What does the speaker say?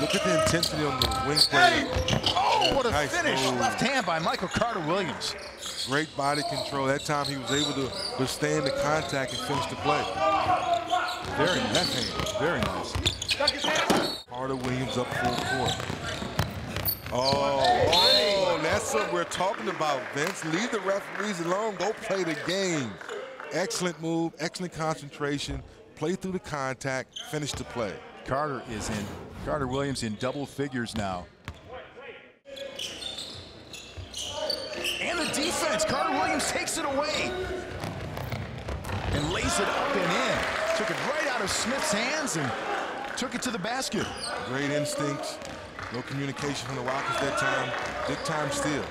Look at the intensity on the wing play. Oh, what a Nice finish. move. Left hand by Michael Carter Williams. Great body control. That time he was able to withstand the contact and finish the play. Very Left hand. Very nice. Carter Williams up full court. Oh, oh, that's what we're talking about, Vince. Leave the referees alone. Go play the game. Excellent move, excellent concentration. Play through the contact, finish the play. Carter is in. Carter Williams in double figures now. And the defense. Carter Williams takes it away. And lays it up and in. Took it right out of Smith's hands and took it to the basket. Great instincts. No communication from the Rockets that time. Big time steal.